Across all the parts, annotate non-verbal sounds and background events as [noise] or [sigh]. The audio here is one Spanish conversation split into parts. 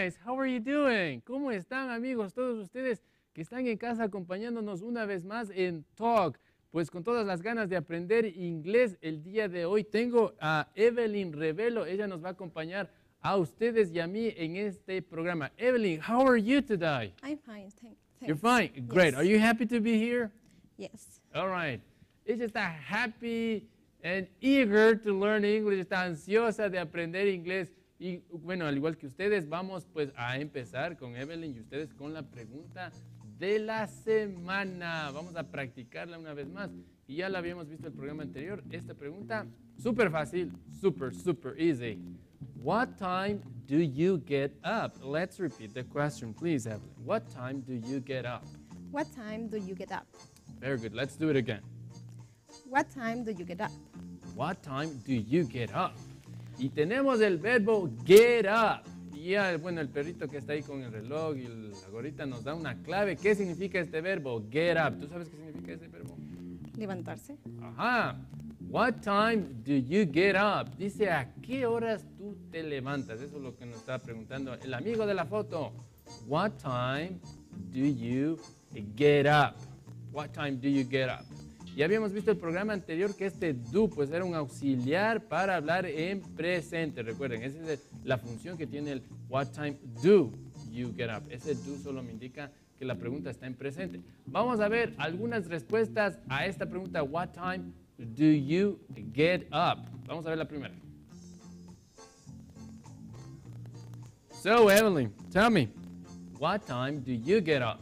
guys. How are you doing? ¿Cómo están, amigos? Todos ustedes que están en casa acompañándonos una vez más en Talk. Pues con todas las ganas de aprender inglés, el día de hoy tengo a Evelyn Revelo. Ella nos va a acompañar a ustedes y a mí en este programa. Evelyn, how are you today? I'm fine, thank, You're thanks. fine. Great. Yes. Are you happy to be here? Yes. All right. Ella está happy and eager to learn English. Está ansiosa de aprender inglés. Y bueno, al igual que ustedes, vamos pues a empezar con Evelyn y ustedes con la pregunta de la semana. Vamos a practicarla una vez más. Y ya la habíamos visto el programa anterior. Esta pregunta, súper fácil, súper, súper easy. What time do you get up? Let's repeat the question, please, Evelyn. What time do you get up? What time do you get up? Very good. Let's do it again. What time do you get up? What time do you get up? Y tenemos el verbo get up. Y ya, bueno, el perrito que está ahí con el reloj y la gorrita nos da una clave. ¿Qué significa este verbo? Get up. ¿Tú sabes qué significa ese verbo? Levantarse. Ajá. What time do you get up? Dice, ¿a qué horas tú te levantas? Eso es lo que nos está preguntando el amigo de la foto. What time do you get up? What time do you get up? Ya habíamos visto el programa anterior que este do pues era un auxiliar para hablar en presente. Recuerden, esa es la función que tiene el what time do you get up. Ese do solo me indica que la pregunta está en presente. Vamos a ver algunas respuestas a esta pregunta. What time do you get up? Vamos a ver la primera. So, Evelyn, tell me, what time do you get up?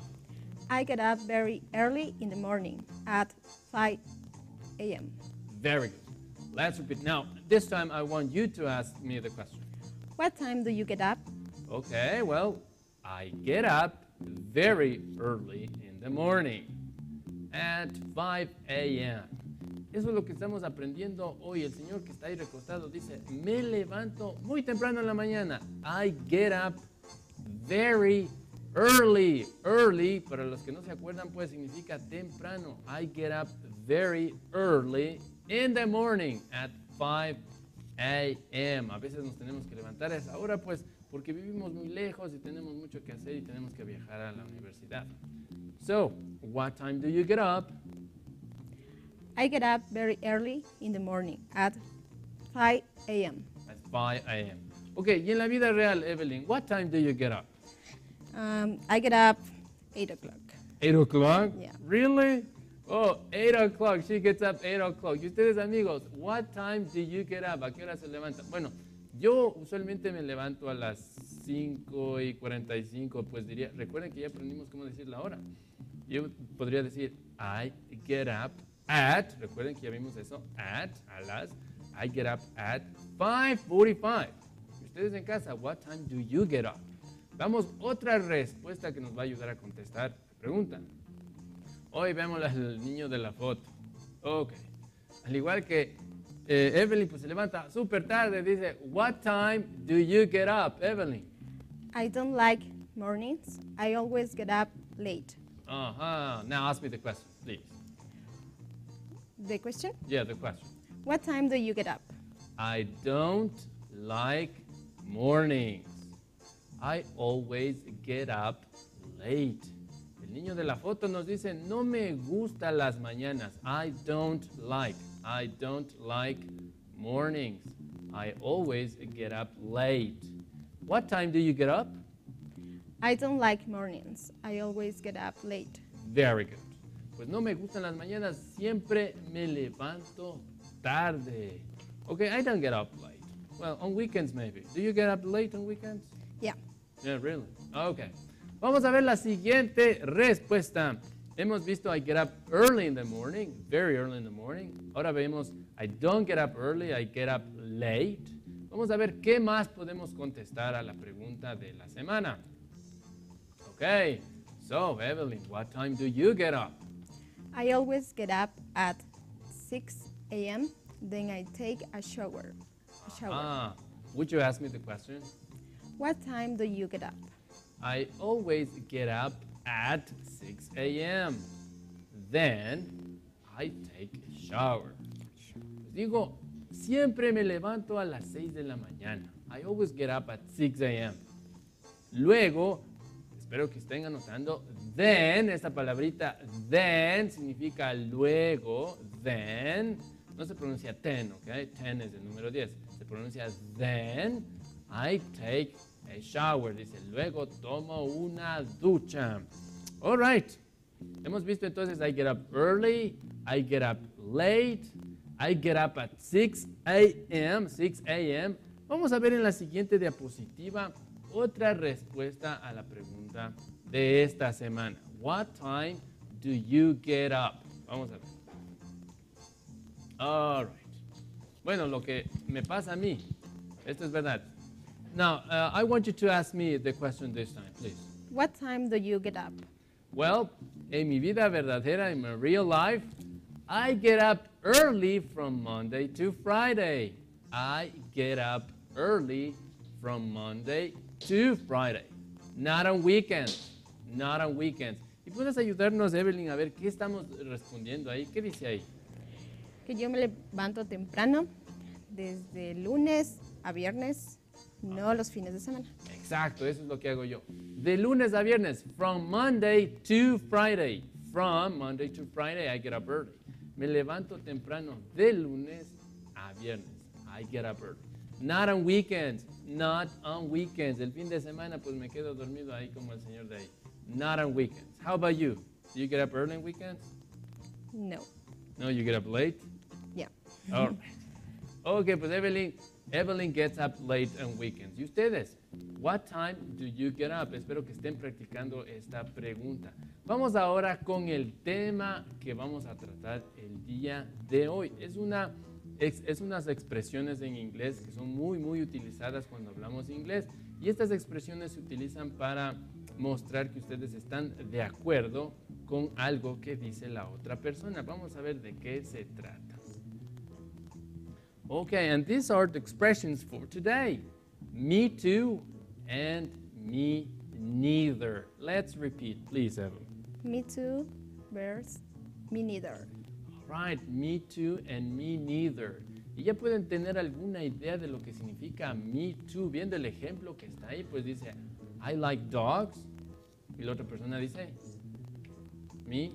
I get up very early in the morning at 5 a.m. Very good. Let's repeat. Now, this time I want you to ask me the question. What time do you get up? Okay, well, I get up very early in the morning at 5 a.m. Eso es lo que estamos aprendiendo hoy. El señor que está ahí recostado dice, me levanto muy temprano en la mañana. I get up very early. Early, para los que no se acuerdan, pues significa temprano. I get up very early in the morning at 5 a.m. A veces nos tenemos que levantar a esa hora, pues, porque vivimos muy lejos y tenemos mucho que hacer y tenemos que viajar a la universidad. So, what time do you get up? I get up very early in the morning at 5 a.m. At 5 a.m. Ok, y en la vida real, Evelyn, what time do you get up? Um, I get up 8 o'clock. 8 o'clock? Yeah. Really? Oh, 8 o'clock. She gets up 8 o'clock. Y ustedes, amigos, what time do you get up? ¿A qué hora se levantan? Bueno, yo usualmente me levanto a las 5 y 45, pues diría, recuerden que ya aprendimos cómo decir la hora. Yo podría decir, I get up at, recuerden que ya vimos eso, at, a las, I get up at 5.45. Y Ustedes en casa, what time do you get up? Damos otra respuesta que nos va a ayudar a contestar la pregunta. Hoy vemos al niño de la foto. Ok. Al igual que eh, Evelyn, pues se levanta súper tarde. Dice, What time do you get up, Evelyn? I don't like mornings. I always get up late. Uh-huh. Now ask me the question, please. The question? Yeah, the question. What time do you get up? I don't like mornings. I always get up late. El niño de la foto nos dice, no me gustan las mañanas. I don't like. I don't like mornings. I always get up late. What time do you get up? I don't like mornings. I always get up late. Very good. Pues no me gustan las mañanas, siempre me levanto tarde. Okay, I don't get up late. Well, on weekends maybe. Do you get up late on weekends? Yeah. Really? Okay. Vamos a ver la siguiente respuesta. Hemos visto I get up early in the morning, very early in the morning. Ahora vemos I don't get up early, I get up late. Vamos a ver qué más podemos contestar a la pregunta de la semana. Okay. So, Evelyn, what time do you get up? I always get up at 6 a.m. Then I take a shower. A shower. Ah, would you ask me the question? What time do you get up? I always get up at 6 a.m. Then I take a shower. Digo, siempre me levanto a las 6 de la mañana. I always get up at 6 a.m. Luego, espero que estén anotando, then, esta palabrita then significa luego, then, no se pronuncia ten, ¿ok? Ten es el número 10, se pronuncia then I take a shower, dice, luego tomo una ducha. All right. Hemos visto entonces, I get up early, I get up late, I get up at 6 a.m., 6 a.m. Vamos a ver en la siguiente diapositiva otra respuesta a la pregunta de esta semana. What time do you get up? Vamos a ver. All right. Bueno, lo que me pasa a mí, esto es verdad. Now, uh, I want you to ask me the question this time, please. What time do you get up? Well, en mi vida verdadera, in my real life, I get up early from Monday to Friday. I get up early from Monday to Friday. Not on weekends. Not on weekends. ¿Y puedes ayudarnos, Evelyn, a ver qué estamos respondiendo ahí? ¿Qué dice ahí? Que yo me levanto temprano, desde lunes a viernes, no los fines de semana. Exacto, eso es lo que hago yo. De lunes a viernes, from Monday to Friday. From Monday to Friday, I get up early. Me levanto temprano de lunes a viernes. I get up early. Not on weekends. Not on weekends. El fin de semana, pues me quedo dormido ahí como el señor de ahí. Not on weekends. How about you? Do you get up early on weekends? No. No, you get up late? Yeah. All right. Okay, pues Evelyn, Evelyn gets up late on weekends. ¿Y ustedes? What time do you get up? Espero que estén practicando esta pregunta. Vamos ahora con el tema que vamos a tratar el día de hoy. Es, una, es, unas expresiones en inglés que son muy, muy utilizadas cuando hablamos inglés. Y estas expresiones se utilizan para mostrar que ustedes están de acuerdo con algo que dice la otra persona. Vamos a ver de qué se trata. Okay, and these are the expressions for today. Me too and me neither. Let's repeat, please, Evan. Me too, versus me neither. All right, me too and me neither. Y ya pueden tener alguna idea de lo que significa me too. Viendo el ejemplo que está ahí, pues dice, I like dogs. Y la otra persona dice, me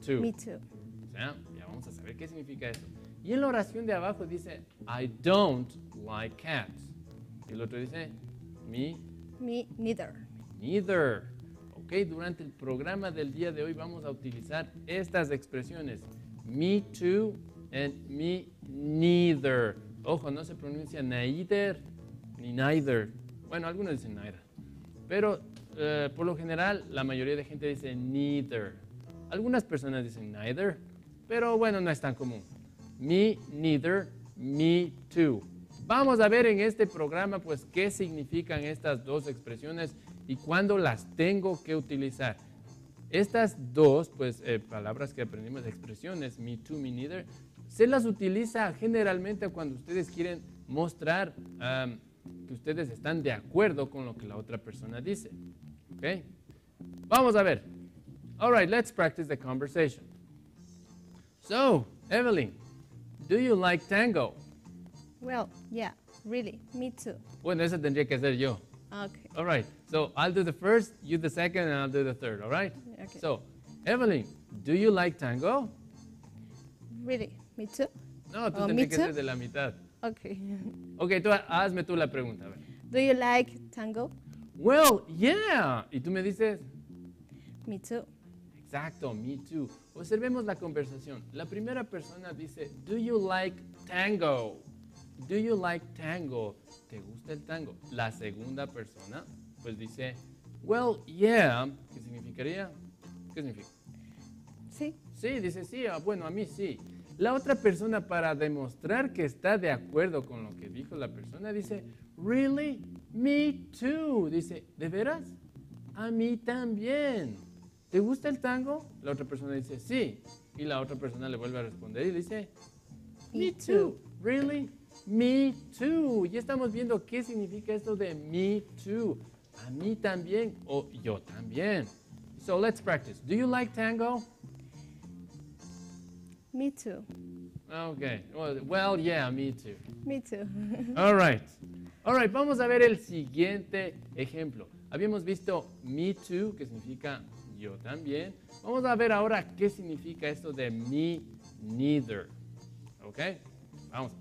too. Me too. O sea, ya vamos a saber qué significa eso. Y en la oración de abajo dice, I don't like cats. Y el otro dice, me Me neither. neither. Ok, durante el programa del día de hoy vamos a utilizar estas expresiones, me too and me neither. Ojo, no se pronuncia neither ni neither. Bueno, algunos dicen neither. Pero eh, por lo general la mayoría de gente dice neither. Algunas personas dicen neither, pero bueno, no es tan común. Me neither, me too. Vamos a ver en este programa pues qué significan estas dos expresiones y cuándo las tengo que utilizar. Estas dos pues eh, palabras que aprendimos, expresiones, me too, me neither, se las utiliza generalmente cuando ustedes quieren mostrar que ustedes están de acuerdo con lo que la otra persona dice. ¿Ok? Vamos a ver. All right, let's practice the conversation. So, Evelyn, do you like tango? Well, yeah, really, me too. Bueno, eso tendría que ser yo. Okay. All right, so I'll do the first, you the second, and I'll do the third, all right? Okay. So, Evelyn, do you like tango? Really, me too. No, tú Oh, tendrías que ser de la mitad. Okay. [laughs] Ok, tú hazme tú la pregunta. A ver. Do you like tango? Well, yeah. Y tú me dices, Me too. Exacto, me too. Observemos la conversación. La primera persona dice, do you like tango? Do you like tango? ¿Te gusta el tango? La segunda persona, pues dice, well, yeah. ¿Qué significaría? ¿Qué significa? Sí. Sí, dice sí, ah, bueno, a mí sí. La otra persona para demostrar que está de acuerdo con lo que dijo la persona dice, really, me too. Dice, ¿de veras? A mí también. ¿Te gusta el tango? La otra persona dice, sí. Y la otra persona le vuelve a responder y dice, me too. Really? Me too. Ya estamos viendo qué significa esto de me too. A mí también o yo también. So let's practice. Do you like tango? Me too. Okay. Well, well, yeah, me too. Me too. [laughs] All right. All right, vamos a ver el siguiente ejemplo. Habíamos visto me too, que significa yo también. Vamos a ver ahora qué significa esto de me neither. ¿Ok? Vamos.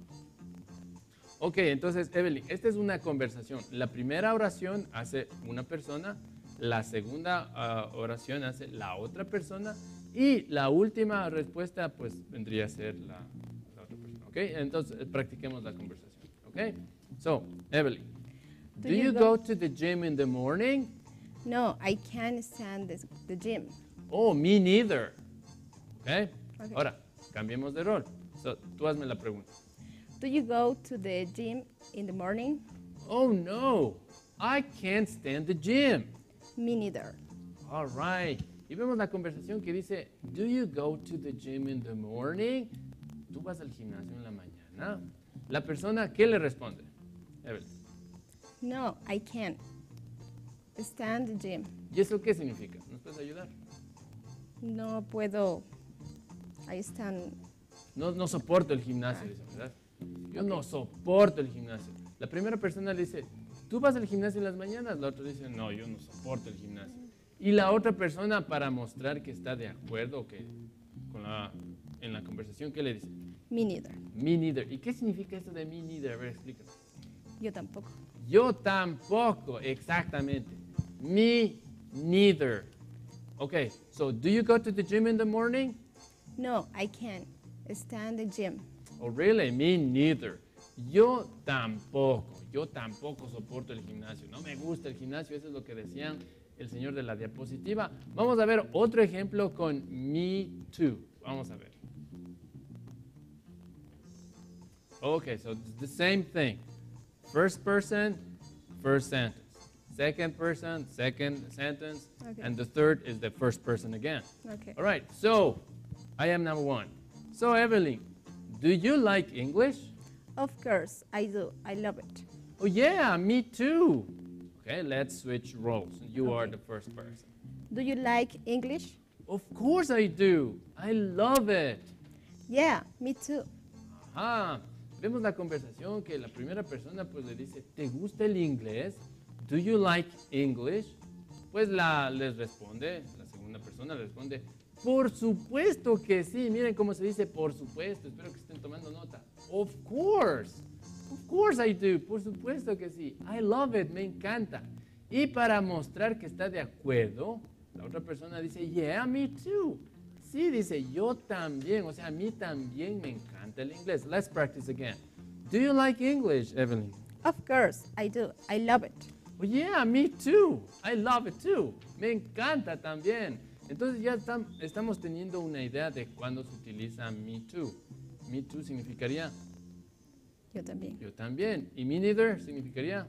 Ok, entonces, Evelyn, esta es una conversación. La primera oración hace una persona, la segunda ah, oración hace la otra persona y la última respuesta pues vendría a ser la, la otra persona. ¿Ok? Entonces, practiquemos la conversación. ¿Ok? So, Evelyn, do, Do you, you go go- to the gym in the morning? No, I can't stand this, the gym. Oh, me neither. ¿Ok? Ok. Ahora, cambiemos de rol. So, tú hazme la pregunta. Do you go to the gym in the morning? Oh no, I can't stand the gym. Me neither. All right. Y vemos la conversación que dice, Do you go to the gym in the morning? ¿Tú vas al gimnasio en la mañana? La persona, ¿qué le responde? Evelyn. No, I can't stand gym. ¿Y eso qué significa? ¿Nos puedes ayudar? No puedo. I stand. No, no soporto el gimnasio, dice, ¿verdad? Yo no soporto el gimnasio. La primera persona le dice, ¿tú vas al gimnasio en las mañanas? La otra dice, no, yo no soporto el gimnasio. Y la otra persona, para mostrar que está de acuerdo que con la, en la conversación, ¿qué le dice? Me neither. Me neither. ¿Y qué significa esto de me neither? A ver, explícanos. Yo tampoco. Yo tampoco, exactamente. Me neither. Okay, so do you go to the gym in the morning? No, I can't stand the gym. Oh, really? Me neither. Yo tampoco, yo tampoco soporto el gimnasio. No me gusta el gimnasio, eso es lo que decían el señor de la diapositiva. Vamos a ver otro ejemplo con me too. Vamos a ver. Okay, so it's the same thing. First person, first sentence. Second person, second sentence. Okay. And the third is the first person again. Okay. All right, so I am number one. So, Evelyn, do you like English? Of course, I do. I love it. Oh, yeah, me too. Okay, let's switch roles. You are the first person. Do you like English? Of course I do. I love it. Yeah, me too. Ajá. Vemos la conversación que la primera persona pues le dice, ¿te gusta el inglés? Do you like English? Pues la les responde, la segunda persona le responde, por supuesto que sí. Miren cómo se dice por supuesto. Espero que estén tomando nota. Of course. Of course I do. Por supuesto que sí. I love it. Me encanta. Y para mostrar que está de acuerdo, la otra persona dice, yeah, me too. Sí, dice, yo también. O sea, a mí también me encanta el inglés. Let's practice again. Do you like English, Evelyn? Of course, I do. I love it. Yeah, me too. I love it too. Me encanta también. Entonces ya estam- estamos teniendo una idea de cuándo se utiliza me too. Me too significaría Yo también. yo también. Y me neither significaría,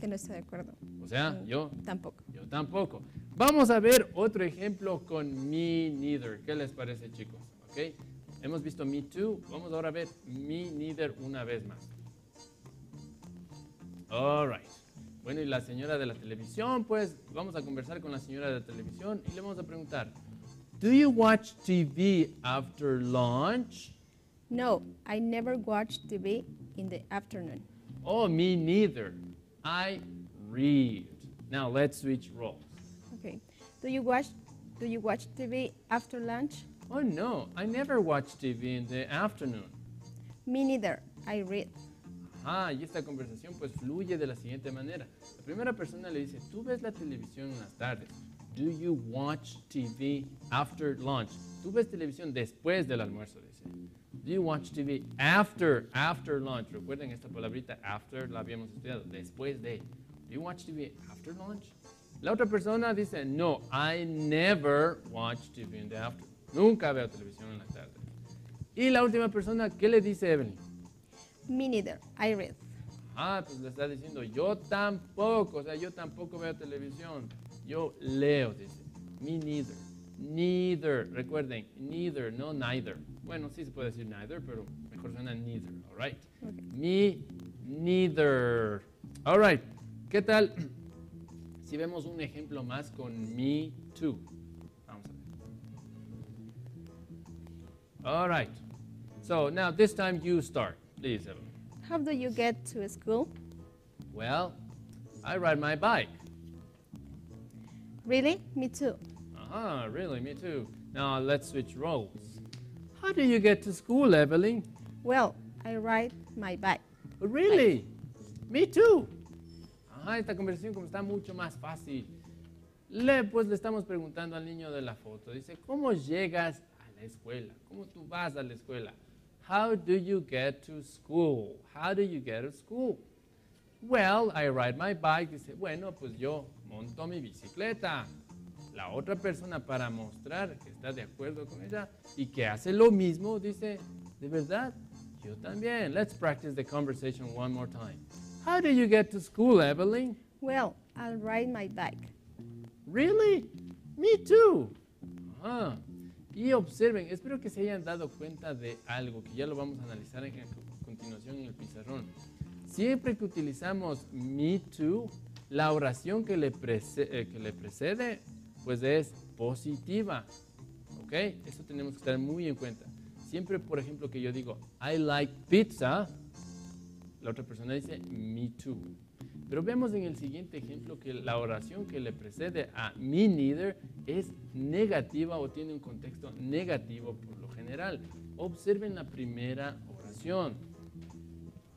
Que no estoy de acuerdo. o sea, yo, Tampoco. yo tampoco. Vamos a ver otro ejemplo con me neither. ¿Qué les parece, chicos? ¿Ok? Hemos visto me too. Vamos ahora a ver me neither una vez más. All right. Bueno, y la señora de la televisión, pues vamos a conversar con la señora de la televisión y le vamos a preguntar, ¿Do you watch TV after lunch? No, I never watch TV in the afternoon. Oh, me neither. I read. Now let's switch roles. Okay. Do you watch Do you watch TV after lunch? Oh no, I never watch TV in the afternoon. Me neither. I read. Ah, y esta conversación pues fluye de la siguiente manera. La primera persona le dice, ¿tú ves la televisión en las tardes? Do you watch TV after lunch? ¿Tú ves televisión después del almuerzo? Dice. Do you watch TV after, after lunch? Recuerden esta palabrita after la habíamos estudiado, después de. Do you watch TV after lunch? La otra persona dice, no, I never watch TV in the afternoon. Nunca veo televisión en la tarde. Y la última persona, ¿qué le dice Evelyn? Me neither. I read. Ah, pues le está diciendo, yo tampoco, o sea, yo tampoco veo televisión. Yo leo, dice. Me neither. Neither. Recuerden, neither, no neither. Bueno, sí se puede decir neither, pero mejor suena neither, all right? Okay. Me neither. All right. ¿Qué tal si vemos un ejemplo más con me too? Vamos a ver. All right. So now this time you start, please, Evelyn. How do you get to school? Well, I ride my bike. Really? Me too. Uh-huh, really, me too. Now let's switch roles. How do you get to school, Evelyn? Well, I ride my bike. Really? Me too. Ajá, esta conversación como está mucho más fácil. Le, pues le estamos preguntando al niño de la foto. Dice, ¿cómo llegas a la escuela? ¿Cómo tú vas a la escuela? How do you get to school? How do you get to school? Well, I ride my bike. Dice, bueno, pues yo monto mi bicicleta. La otra persona para mostrar que está de acuerdo con ella y que hace lo mismo, dice, ¿de verdad? Yo también. Let's practice the conversation one more time. How do you get to school, Evelyn? Well, I'll ride my bike. Really? Me too. Ajá. Y observen, espero que se hayan dado cuenta de algo que ya lo vamos a analizar en- a continuación en el pizarrón. Siempre que utilizamos me too, la oración que le, prece- eh, que le precede, pues es positiva. ¿Ok? Eso tenemos que estar muy en cuenta. Siempre, por ejemplo, que yo digo, I like pizza, la otra persona dice, me too. Pero veamos en el siguiente ejemplo que la oración que le precede a me neither es negativa o tiene un contexto negativo por lo general. Observen la primera oración.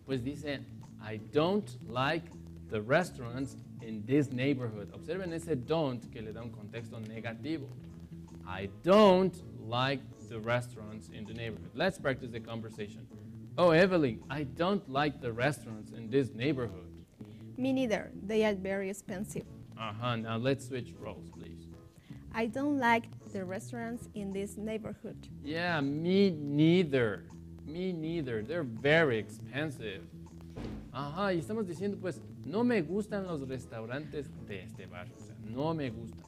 Pues dice, I don't like the restaurants in this neighborhood. Observen ese don't que le da un contexto negativo. I don't like the restaurants in the neighborhood. Let's practice the conversation. Oh, Evelyn, I don't like the restaurants in this neighborhood. Me neither. They are very expensive. Uh-huh. Now let's switch roles, please. I don't like the restaurants in this neighborhood. Yeah, me neither. Me neither. They're very expensive. Ajá, y estamos diciendo, pues, no me gustan los restaurantes de este barrio. O sea, no me gustan.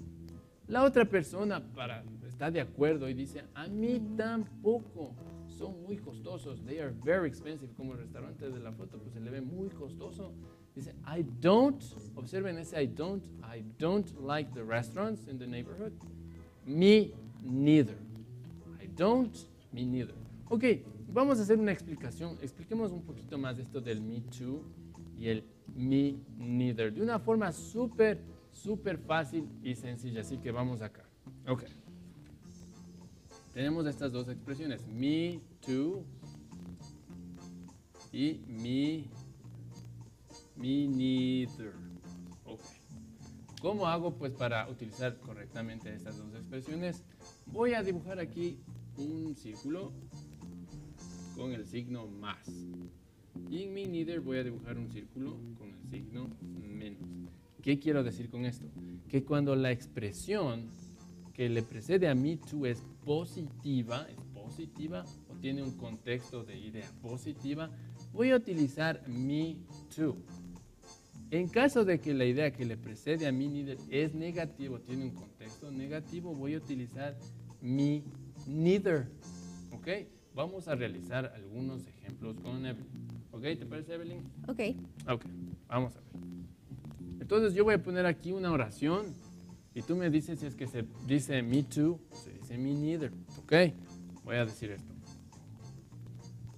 La otra persona para, está de acuerdo y dice, a mí tampoco. Son muy costosos. They are very expensive. Como el restaurante de la foto, pues se le ve muy costoso. Dice, I don't, observen ese I don't, I don't like the restaurants in the neighborhood. Me neither. I don't, me neither. Ok, vamos a hacer una explicación. Expliquemos un poquito más esto del me too y el me neither. De una forma súper, súper fácil y sencilla. Así que vamos acá. Ok. Tenemos estas dos expresiones, me too y me, me neither. Ok. ¿Cómo hago pues para utilizar correctamente estas dos expresiones? Voy a dibujar aquí un círculo con el signo más. Y en mi neither voy a dibujar un círculo con el signo menos. ¿Qué quiero decir con esto? Que cuando la expresión que le precede a me too es positiva, es positiva o tiene un contexto de idea positiva, voy a utilizar me too. En caso de que la idea que le precede a me neither es negativo, tiene un contexto negativo, voy a utilizar me neither. ¿Ok? Vamos a realizar algunos ejemplos con Evelyn. ¿Ok? ¿Te parece, Evelyn? Ok. Ok, vamos a ver. Entonces yo voy a poner aquí una oración y tú me dices si es que se dice me too o se dice me neither. ¿Ok? Voy a decir esto.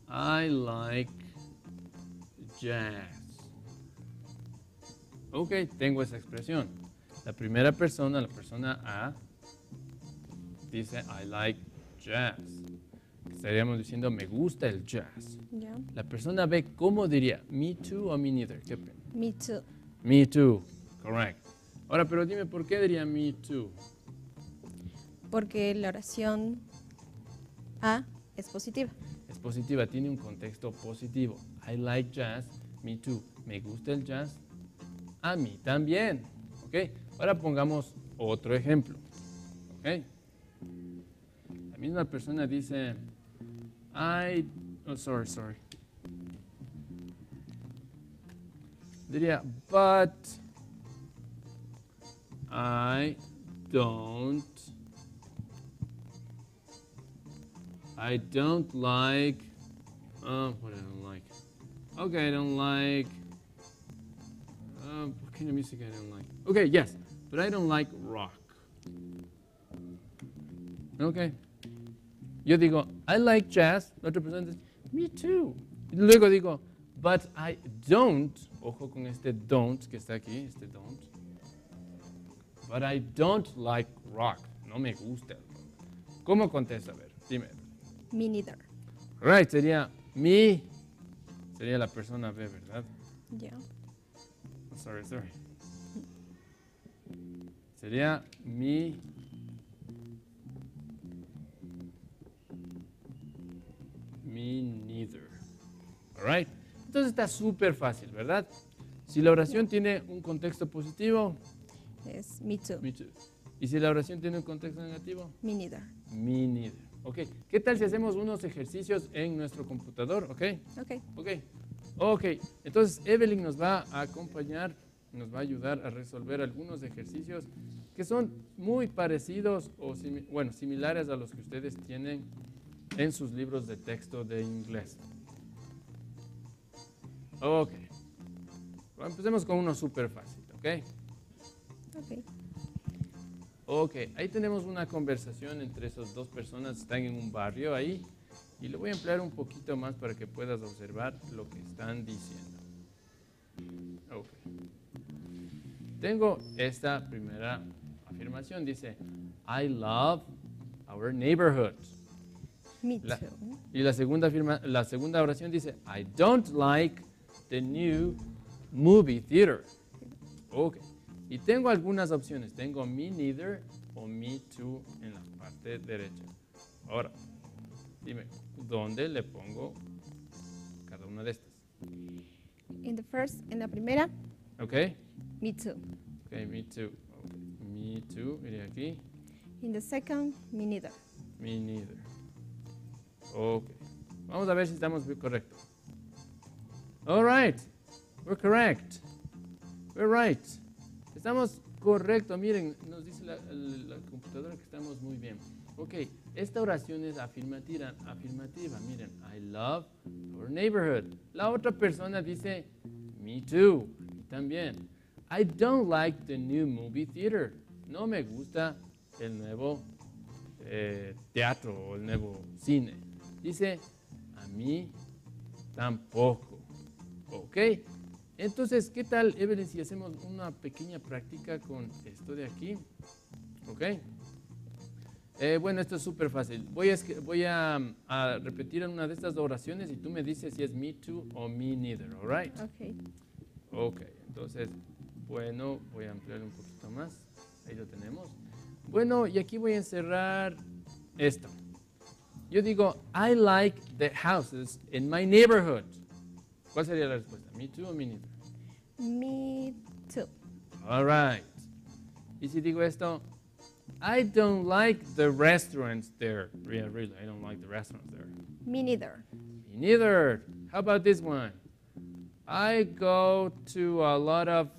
I like jazz. Ok, tengo esa expresión. La primera persona, la persona A, dice I like jazz. Estaríamos diciendo me gusta el jazz. La persona B, ¿cómo diría? ¿Me too o me neither? ¿Qué? Me too. Me too, correct. Ahora, pero dime, ¿por qué diría me too? Porque la oración A es positiva. Es positiva, tiene un contexto positivo. I like jazz, me too. ¿Me gusta el jazz? A mí también. ¿Ok? Ahora pongamos otro ejemplo. ¿Ok? La misma persona dice, I, oh, sorry, sorry. Diría, but I don't I don't like. Oh, what I don't like. Okay, I don't like. Uh, what kind of music I don't like? Okay, yes, but I don't like rock. Okay. Yo digo, I like jazz. La otra persona dice, me too. Y luego digo, but I don't. Ojo con este don't que está aquí, este don't. but I don't like rock. No me gusta. ¿Cómo contesta? A ver, dime. Me neither. Right, sería me, sería la persona B, ¿verdad? Yeah. Sorry, sorry. Sería me. Me neither. Alright. Entonces está súper fácil, ¿verdad? Si la oración tiene un contexto positivo, Es me too. me too. Y si la oración tiene un contexto negativo, Me neither. me neither. Ok. ¿Qué tal si hacemos unos ejercicios en nuestro computador? Ok. Ok. Ok, ok. Entonces Evelyn nos va a acompañar, nos va a ayudar a resolver algunos ejercicios que son muy parecidos o simi- bueno, similares a los que ustedes tienen en sus libros de texto de inglés. Ok. Bueno, empecemos con uno súper fácil, ¿ok? Ok. Ok, ahí tenemos una conversación entre esas dos personas, están en un barrio ahí, y le voy a emplear un poquito más para que puedas observar lo que están diciendo. Ok. Tengo esta primera afirmación, dice, I love our neighborhood. Me La- too. Y la segunda, afirma- la segunda oración dice, I don't like the new movie theater. Ok. Y tengo algunas opciones. Tengo me neither o me too en la parte derecha. Ahora, dime, ¿dónde le pongo cada una de estas? In the first, en la primera, Ok. me too. Ok, me too. Me too, iría aquí. In the second, me neither. Me neither. Ok. Vamos a ver si estamos correctos. All right. We're correct. We're right. Estamos correctos. Miren, nos dice la, la computadora que estamos muy bien. Ok. Esta oración es afirmativa. Afirmativa. Miren, I love our neighborhood. La otra persona dice, me too. También, I don't like the new movie theater. No me gusta el nuevo eh, teatro o el nuevo cine. Dice, a mí tampoco. ¿Ok? Entonces, ¿qué tal, Evelyn, si hacemos una pequeña práctica con esto de aquí? ¿Ok? Eh, bueno, esto es súper fácil. Voy, a, escri- voy a, a repetir una de estas oraciones y tú me dices si es me too o me neither, ¿all right? Ok. Ok, entonces, bueno, voy a ampliar un poquito más. Ahí lo tenemos. Bueno, y aquí voy a encerrar esto. Yo digo, I like the houses in my neighborhood. ¿Cuál sería la respuesta? ¿Me too o me neither? Me too. All right. Y si digo esto, I don't like the restaurants there. Yeah, really, I don't like the restaurants there. Me neither. Me neither. How about this one? I go to a lot of,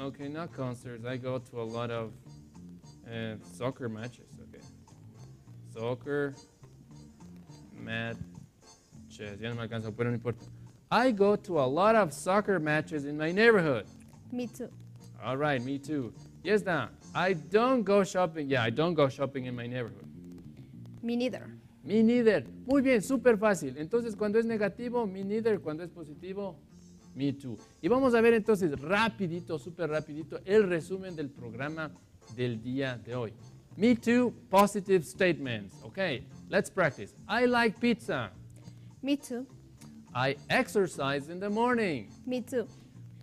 okay, not concerts. I go to a lot of uh, soccer matches. Okay. Soccer matches. Ya no me alcanzo, pero no importa. I go to a lot of soccer matches in my neighborhood. Me too. All right, me too. Yes, now. I don't go shopping. Yeah, I don't go shopping in my neighborhood. Me neither. Me neither. Muy bien, súper fácil. Entonces, cuando es negativo, me neither. Cuando es positivo, me too. Y vamos a ver entonces rapidito, súper rapidito, el resumen del programa del día de hoy. Me too, positive statements. Okay, let's practice. I like pizza. Me too. I exercise in the morning. Me too.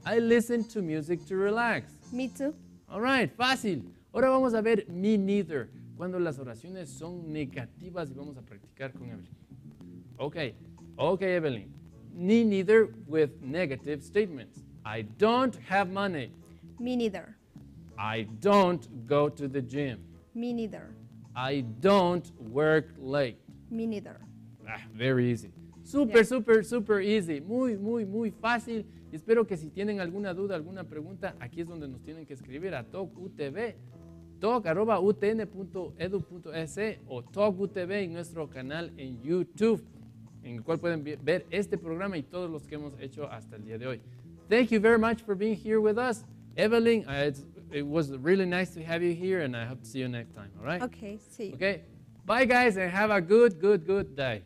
I listen to music to relax. Me too. All right, fácil. Ahora vamos a ver me neither, cuando las oraciones son negativas y vamos a practicar con Evelyn. Okay, okay, Evelyn. Me neither with negative statements. I don't have money. Me neither. I don't go to the gym. Me neither. I don't work late. Me neither. Ah, very easy. Super, Yeah. super, super easy. Muy, muy, muy fácil. Y espero que si tienen alguna duda, alguna pregunta, aquí es donde nos tienen que escribir a TalkUTV, talk.utn.edu.es o TalkUTV en nuestro canal en YouTube, en el cual pueden ver este programa y todos los que hemos hecho hasta el día de hoy. Thank you very much for being here with us. Evelyn, uh, it was really nice to have you here, and I hope to see you next time, all right? Okay, see you. Okay. Bye, guys, and have a good, good, good day.